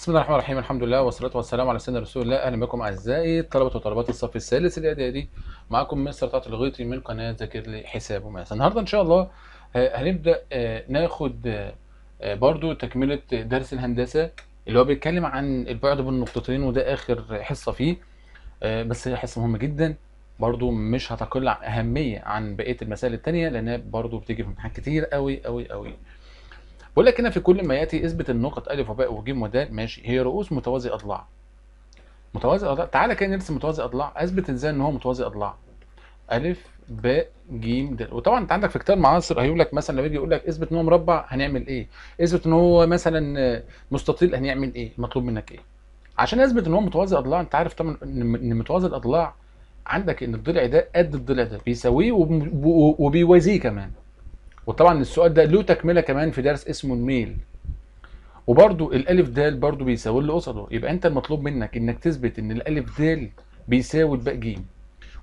بسم الله الرحمن الرحيم الحمد لله والصلاة والسلام على سيدنا رسول الله. أهلا بكم أعزائي طلبة وطالبات الصف الثالث الإعدادي. معكم مستر طلعت الغيطي من قناة ذاكر لي حساب وماس النهاردة إن شاء الله آه، هنبدأ آه، ناخد آه، برضو تكملة درس الهندسة اللي هو بيتكلم عن البعد بين النقطتين وده آخر حصة فيه. بس هي حصة مهمة جدا. برضو مش هتقل أهمية عن بقية المسائل التانية لأنها برضو بتيجي في امتحان كتير قوي قوي قوي بقول لك هنا في كل ما يأتي اثبت النقط ألف وباء وجيم ودال ماشي. هي رؤوس متوازي أضلاع. متوازي أضلاع. تعالى كده نرسم متوازي أضلاع. أثبت إزاي إن هو متوازي أضلاع؟ ألف باء جيم دال. وطبعا أنت عندك في كتاب معاصر هيقول لك مثلا لما يجي يقول لك إثبت إن هو مربع هنعمل إيه؟ إثبت إن هو مثلا مستطيل هنعمل إيه؟ مطلوب منك إيه؟ عشان أثبت إن هو متوازي أضلاع أنت عارف طبعا إن متوازي الأضلاع عندك إن الضلع ده قد الضلع ده. بيساويه وب- وبيوازيه كمان. وطبعا السؤال ده له تكملة كمان في درس اسمه الميل. وبرضو الألف دال برضو بيساوي اللي قصده. يبقى أنت المطلوب منك إنك تثبت إن الألف دال بيساوي الباء جيم.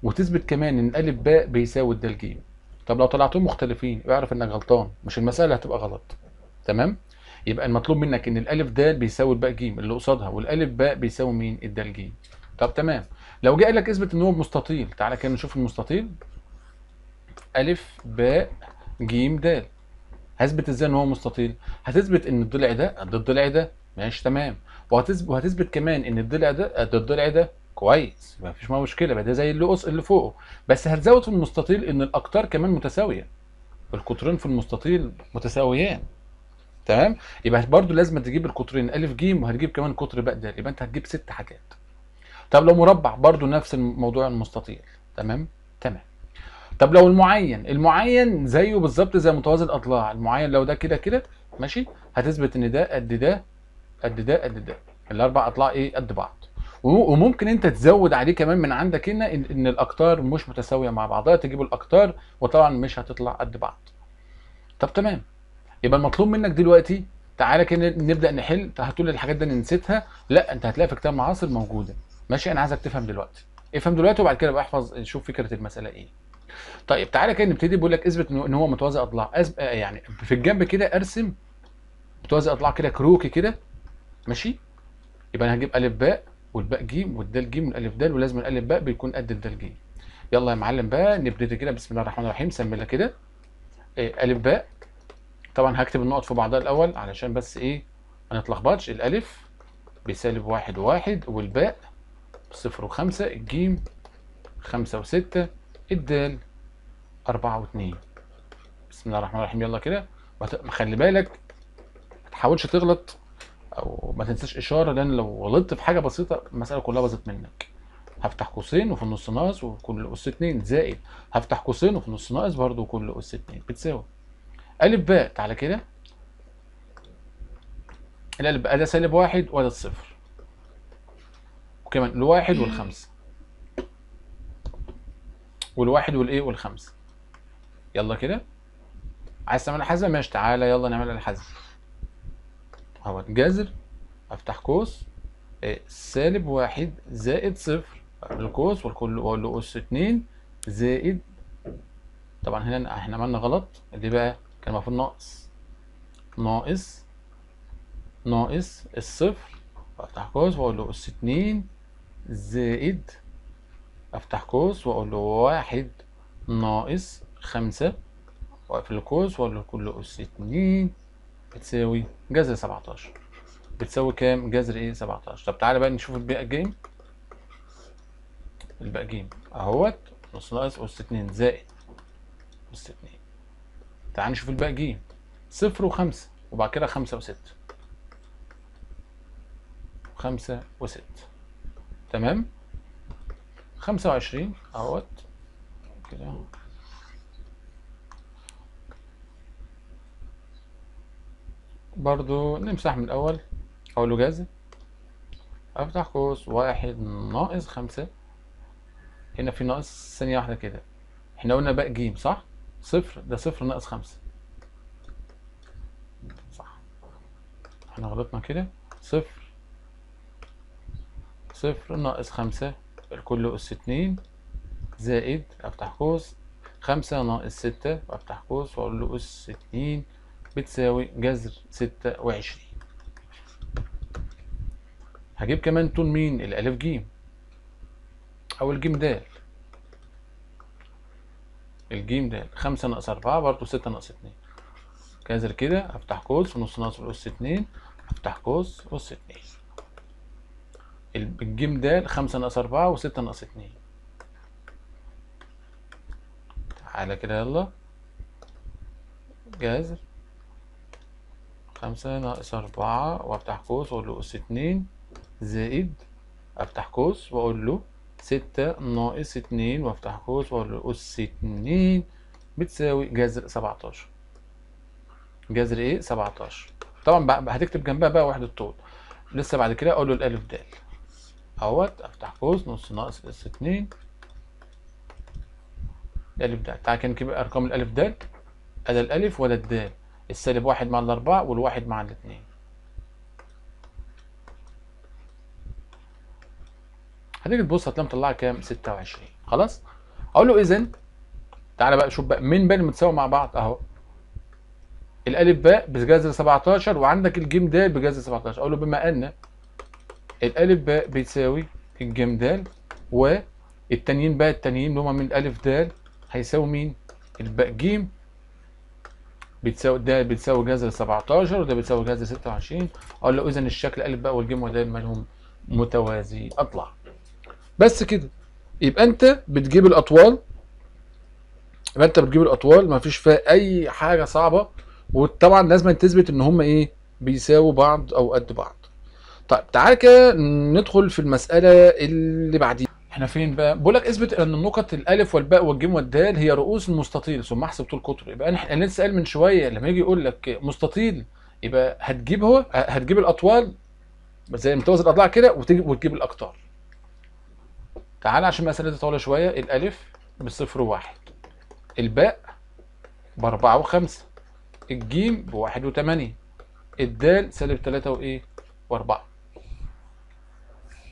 وتثبت كمان إن الألف باء بيساوي الدال جيم. طب لو طلعتهم مختلفين اعرف إنك غلطان. مش المسألة هتبقى غلط. تمام؟ يبقى المطلوب منك إن الألف دال بيساوي الباء جيم اللي قصادها. والألف باء بيساوي مين؟ الدال جيم. طب تمام. لو جه قال لك اثبت إن هو مستطيل تعالى كده نشوف المستطيل. ألف باء جيم دال هثبت إزاي إن هو مستطيل؟ هتثبت إن الضلع ده قد الضلع ده ماشي تمام. وهتثبت وهتثبت كمان إن الضلع ده قد الضلع ده كويس ما فيش مشكلة بقى ده زي اللي قص اللي فوقه. بس هتزود في المستطيل إن الاقطار كمان متساوية. القطرين في المستطيل متساويان. تمام؟ يبقى برضو لازم تجيب القطرين. ألف ج وهتجيب كمان قطر باء د يبقى أنت هتجيب ست حاجات. طب لو مربع برضو نفس الموضوع المستطيل. تمام؟ تمام. طب لو المعين المعين زيه بالظبط زي متوازي الأضلاع المعين لو ده كده كده ماشي هتثبت إن ده قد ده قد ده قد ده الأربع أضلاع إيه؟ قد بعض. وممكن أنت تزود عليه كمان من عندك هنا ان, إن الاقطار مش متساوية مع بعضها تجيب الاقطار وطبعا مش هتطلع قد بعض. طب تمام. يبقى المطلوب منك دلوقتي تعالى كده نبدأ نحل هتقول الحاجات دي أنا نسيتها؟ لا أنت هتلاقي في كتاب معاصر موجودة. ماشي أنا عايزك تفهم دلوقتي. افهم دلوقتي وبعد كده بقى احفظ شوف فكرة المسألة إيه. طيب تعالى كده نبتدي. بيقول لك اثبت إن هو متوازي أضلاع. أز... آه يعني في الجنب كده أرسم متوازي أضلاع كده كروكي كده. ماشي؟ يبقى أنا هجيب ألف باء والباء جيم والدال جيم والالف دال ولازم الألف باء بيكون قد الدال جيم. يلا يا معلم بقى نبتدي كده. بسم الله الرحمن الرحيم. سمي لها كده. إيه باء. طبعا هكتب النقط في بعضها الأول علشان بس إيه ما نتلخبطش. الألف بسالب واحد وواحد والباء صفر وخمسة الجيم خمسة وستة الدال أربعة واتنين. بسم الله الرحمن الرحيم. يلا كده. خلي بالك ما تحاولش تغلط أو ما تنساش إشارة لأن لو غلطت في حاجة بسيطة المسألة كلها باظت منك. هفتح قوسين وفي النص ناقص وكل أس اتنين. زائد هفتح قوسين وفي النص ناقص برضو وكل أس اتنين. بتساوي. ألف باء. تعالى كده. الألف باء ده سالب واحد وده الصفر وكمان الواحد والخمسة. والواحد والإيه والخمسه يلا كده؟ عايز تعمل حزم ماشي تعالى يلا نعمل الحزم. اهو جذر أفتح قوس. إيه، سالب واحد زائد صفر. القوس والكل واقول له اس اتنين زائد. طبعا هنا إحنا عملنا غلط. اللي بقى كان المفروض ناقص. ناقص. ناقص الصفر. أفتح قوس واقول له اس اتنين زائد. أفتح قوس وأقول له واحد ناقص خمسة. وأقفل القوس وأقول له كل أس اتنين. بتساوي جذر 17 بتساوي كام؟ جذر إيه؟ 17 طب تعالى بقى نشوف الباقي جيم الباقي جيم أهوت. نص ناقص أس 2 زائد أس 2 تعال نشوف الباقي جيم صفر وخمسة. وبعد كده خمسة وستة خمسة وستة تمام؟ خمسة وعشرين أهوت. كده. برضو نمسح من الأول. له جذر أفتح قوس. واحد ناقص خمسة. هنا في ناقص ثانية واحدة كده. إحنا قلنا باء جيم صح؟ صفر. ده صفر ناقص خمسة. صح. إحنا غلطنا كده. صفر. صفر ناقص خمسة. الكل أس اتنين زائد أفتح قوس خمسة ناقص ستة وأفتح قوس وأقول له أس اتنين بتساوي جذر ستة وعشرين. هجيب كمان طول مين؟ الألف ج أو الجيم د الجيم د خمسة ناقص أربعة برضو ستة ناقص اتنين. كذا كده أفتح قوس ونص ناقص الأس اتنين أفتح قوس أس اتنين. الجيم د خمسة ناقص أربعة وستة ناقص اتنين. تعالى كده يلا. جذر خمسة ناقص أربعة وأفتح قوس وأقول له أس اتنين. زائد أفتح قوس وأقول له ستة ناقص اتنين وأفتح قوس وأقول له أس اتنين. بتساوي جذر سبعتاشر. جذر إيه؟ سبعتاشر. طبعا هتكتب جنبها بقى وحدة طول لسه بعد كده أقول له الألف د أهوت أفتح قوس نص ناقص أس اتنين. الألف د تعالى كده نجيب أرقام الألف د أدا الألف ولا الدال. السالب واحد مع الأربعة والواحد مع الاتنين. هتيجي تبص هتلاقي مطلعها كام؟ 26 خلاص؟ أقول له إذا تعالى بقى شوف بقى مين بقى متساوي مع بعض أهو. الألف باء بجذر 17 وعندك الجيم د بجذر 17 أقول له بما أن الألف باء بيساوي الجيم د والتانيين بقى التانيين اللي هما من الألف د هيساوي مين؟ الباء جيم. بتساوي ده بتساوي جذر 17 وده بتساوي جذر 26 أقول له اذا الشكل ألف بقى والجيم وده مالهم متوازي. أطلع. بس كده. يبقى أنت بتجيب الأطوال. يبقى أنت بتجيب الأطوال. ما فيش فيها أي حاجة صعبة. وطبعا لازم تثبت إن هم إيه؟ بيساووا بعض أو قد بعض. طيب تعالى كده ندخل في المسألة اللي بعديها إحنا فين بقى؟ بقول لك اثبت إن النقط الألف والباء والجيم والدال هي رؤوس المستطيل ثم احسب طول قطره يبقى أنا لسه قال من شوية لما يجي يقول لك مستطيل يبقى هتجيب هو هتجيب الأطوال زي متوازي الاضلاع كده وتجيب وتجيب الاقطار. تعال عشان المسألة دي طويلة شوية الألف بصفر وواحد الباء بأربعة وخمسة الجيم بواحد وثمانيه الدال سالب ثلاثة وإيه؟ وأربعة.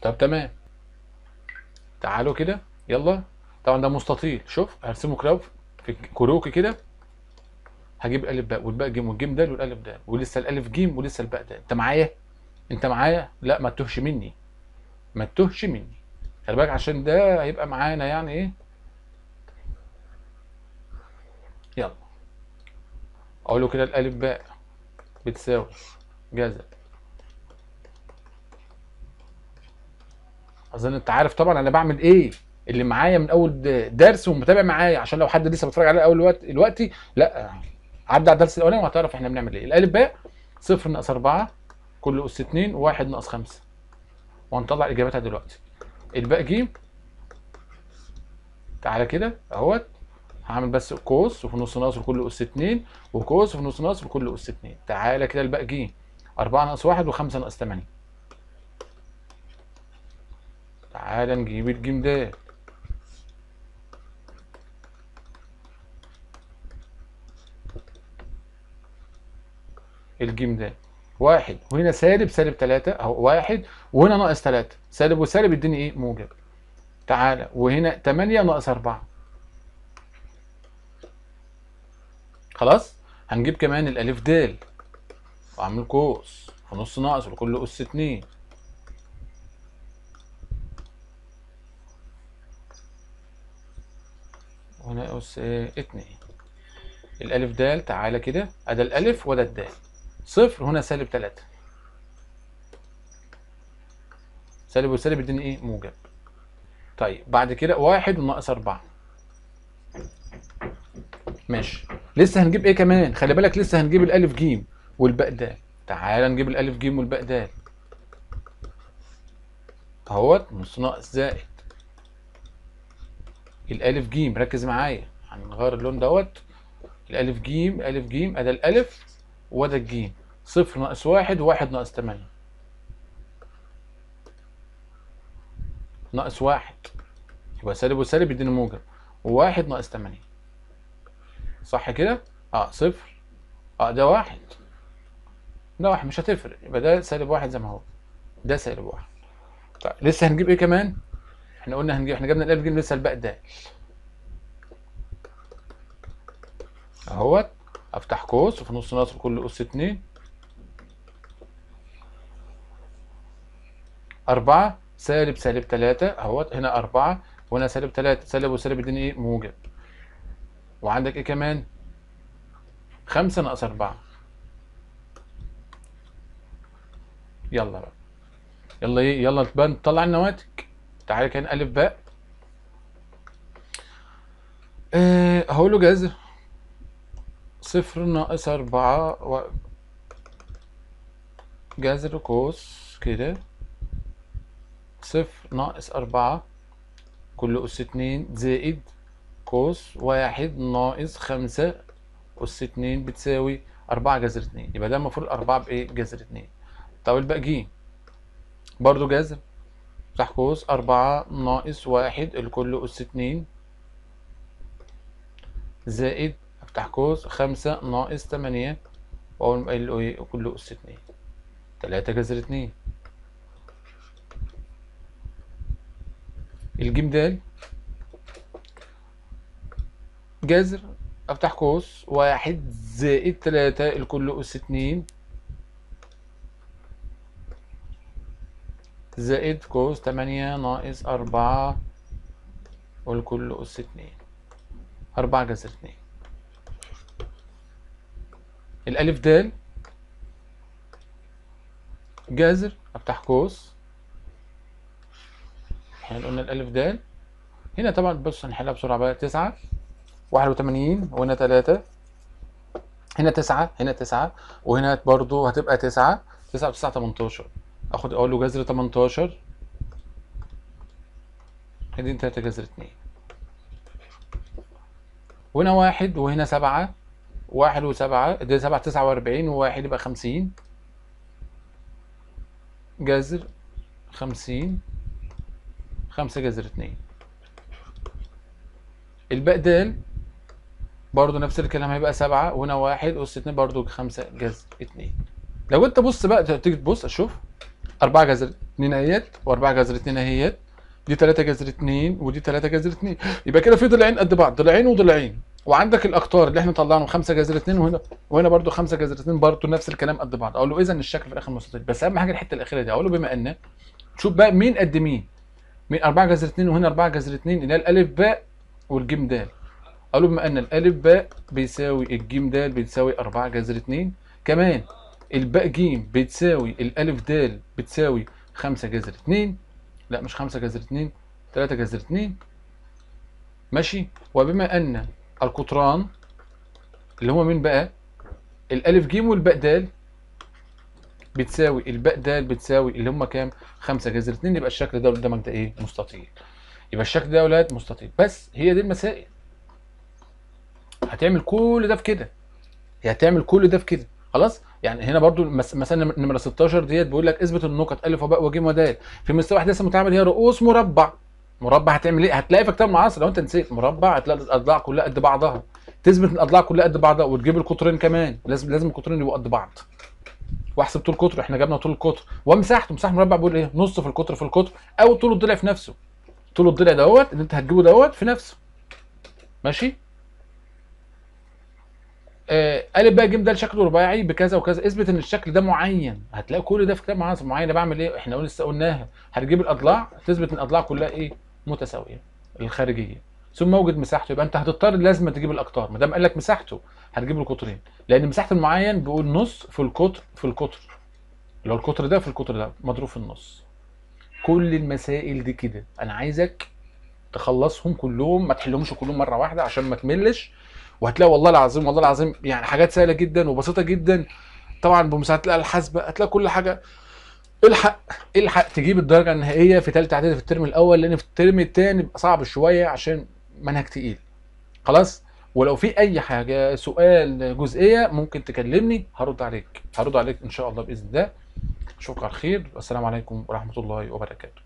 طب تمام. تعالوا كده يلا. طبعا ده مستطيل. شوف هرسمه كده في كروكي كده. هجيب الألف باء والباء جيم والجيم دال والألف دال ولسه الألف جيم ولسه الباء دال أنت معايا؟ أنت معايا؟ لا ما تتوهش مني. ما تتوهش مني. خلي بالك عشان ده هيبقى معانا يعني إيه؟ يلا. أقول له كده الألف باء بتساوي جذر أظن أنت عارف طبعا أنا بعمل إيه. اللي معايا من أول درس ومتابع معايا عشان لو حد لسه بيتفرج عليا اول وقت دلوقتي لأ عدى على الدرس الأولاني وهتعرف إحنا بنعمل إيه. الألف باء صفر ناقص 4 كل اس 2 وواحد ناقص 5 وهنطلع اجابتها دلوقتي. الباء ج تعالى كده أهوت. هعمل بس قوس وفي نص ناقص لكل اس 2 وقوس وفي نص ناقص لكل اس 2 تعالى كده الباء ج 4 ناقص 1 و5 ناقص 8 تعالى نجيب الجيم د الجيم د واحد وهنا سالب سالب تلاتة أهو واحد وهنا ناقص تلاتة. سالب وسالب يديني إيه؟ موجب. تعالى وهنا تمانية ناقص أربعة. خلاص؟ هنجيب كمان الألف د وأعمل قوس. في نص ناقص لكل أس اتنين. هنا أس إيه؟ اتنين. الألف د تعالى كده. أدا الألف وده الدال. صفر هنا سالب تلاتة. سالب وسالب يديني إيه؟ موجب. طيب بعد كده واحد وناقص أربعة. ماشي. لسه هنجيب إيه كمان؟ خلي بالك لسه هنجيب الألف جيم والباء د تعالى نجيب الألف جيم والباء د أهوت نص ناقص زائد. الألف جيم ركز معايا. هنغير اللون دوت. الألف جيم ألف جيم أدي الألف وده الجيم. صفر ناقص واحد وواحد ناقص تمانية. ناقص واحد. يبقى سالب وسالب يديني موجب. وواحد ناقص تمانية. صح كده؟ آه صفر. آه ده واحد. ده واحد مش هتفرق. يبقى ده سالب واحد زي ما هو. ده سالب واحد. طيب لسه هنجيب إيه كمان؟ إحنا قلنا هنجيب إحنا جبنا الالف جيم لسه الباء د اهوت افتح قوس وفي نص ناقص كل اس اتنين. أربعة سالب سالب تلاتة. اهوت هنا أربعة وهنا سالب تلاتة. سالب وسالب يديني إيه؟ موجب. وعندك إيه كمان؟ خمسة ناقص أربعة. يلا بقى. يلا إيه؟ يلا بقى نطلع النواتج. تعالى كان ألف باء آه هقول له جذر. صفر ناقص أربعة و... جذر قوس كده. صفر ناقص أربعة كل أس اتنين زائد قوس واحد ناقص خمسة أس اتنين بتساوي أربعة جذر اتنين. يبقى ده المفروض أربعة بإيه؟ جذر اتنين. طب الباقي برضو جذر. افتح قوس أربعة ناقص واحد الكل أس اتنين. زائد افتح قوس خمسة ناقص تمانية قايل له إيه كل أس اتنين. تلاتة جذر اتنين. الجيم دال جذر افتح قوس واحد زائد تلاتة الكل أس اتنين. زائد قوس تمانية ناقص أربعة والكل أس اتنين. أربعة جذر اتنين. الألف دال جذر أفتح قوس إحنا قلنا الألف دال هنا طبعا بص هنحلها بسرعة بقى. تسعة واحد وتمانين وهنا تلاتة. هنا تسعة هنا تسعة وهنا برضو هتبقى تسعة. تسعة وتسعة تمنتاشر. أخد أقول له جذر 18 ادي تلاتة جذر اتنين. وهنا واحد وهنا سبعة. واحد وسبعة ده سبعة تسعة وأربعين وواحد يبقى خمسين. جذر خمسين. خمسة جذر اتنين. الباء دال برضو نفس الكلام هيبقى سبعة. وهنا واحد أس اتنين برضو خمسة جذر اتنين. لو انت بص بقى تيجي تبص أشوف أربعة جذر اتنين اهيت وأربعة جذر اتنين اهيت دي تلاتة جذر اتنين ودي تلاتة جذر اتنين. يبقى كده في ضلعين قد بعض ضلعين وضلعين. وعندك الاقطار اللي إحنا طلعناهم خمسة جذر اتنين وهنا وهنا برضو خمسة جذر اتنين برضو نفس الكلام قد بعض. أقول له اذا الشكل في الآخر مستطيل. بس أهم حاجة الحتة الأخيرة دي أقول له بما ان شوف بقى مين قد مين. مين؟ 4 جذر 2 وهنا 4 جذر 2 اللي هي الألف باء والجيم دال. أقول له بما أن الألف باء بيساوي الجيم دال بتساوي 4 جذر 2 كمان الباء جيم بتساوي الألف دال بتساوي 5 جذر 2 لا مش 5 جذر 2 3 جذر 2 ماشي؟ وبما أن القطران اللي هو مين بقى؟ الألف جيم والباء دال بتساوي الباء د بتساوي اللي هم كام؟ 5 جذر 2 يبقى الشكل ده قدامك ده إيه؟ مستطيل. يبقى الشكل ده يا أولاد مستطيل. بس هي دي المسائل. هتعمل كل ده في كده. هتعمل كل ده في كده. خلاص؟ يعني هنا برضو مثلا نمرة 16 ديت بيقول لك اثبت النقط ألف وباء وجيم ودال. في مستوى احداث المتعامل هي رؤوس مربع. مربع هتعمل إيه؟ هتلاقي في كتاب معاصر لو أنت نسيت مربع هتلاقي الأضلاع كلها قد بعضها. تثبت الأضلاع كلها قد بعضها وتجيب القطرين كمان. لازم لازم القطرين يبقوا قد بعض. واحسب طول قطر إحنا جبنا طول القطر. ومساحته مساحة المربع بيقول إيه؟ نص في القطر في القطر. أو طول الضلع في نفسه. طول الضلع دوت اللي أنت هتجيبه دوت في نفسه. ماشي؟ الف بقى جيم ده شكله رباعي بكذا وكذا. اثبت إن الشكل ده معين. هتلاقي كل ده في كتاب معين أنا بعمل إيه؟ إحنا لسه قلناها. هتجيب الأضلاع تثبت إن الأضلاع كلها إيه؟ متساوية الخارجية. ثم موجد مساحته. يبقى أنت هتضطر لازم تجيب الأقطار. ما دام قال لك مساحته هتجيب القطرين. لأن مساحة المعين بيقول نص في القطر في القطر. اللي هو القطر ده في القطر ده مضروب في النص. كل المسائل دي كده. أنا عايزك تخلصهم كلهم. ما تحلهمش كلهم مرة واحدة عشان ما تملش. وهتلاقي والله العظيم والله العظيم يعني حاجات سهلة جدا وبسيطة جدا. طبعا بمساعدة الاله الحاسبه هتلاقي كل حاجة. الحق الحق تجيب الدرجة النهائية في ثالثه إعدادي في الترم الأول لأن في الترم الثاني بيبقى صعب شوية عشان منهج تقيل. خلاص؟ ولو في أي حاجة سؤال جزئية ممكن تكلمني هرد عليك. هرد عليك إن شاء الله بإذن الله. على خير. والسلام عليكم ورحمة الله وبركاته.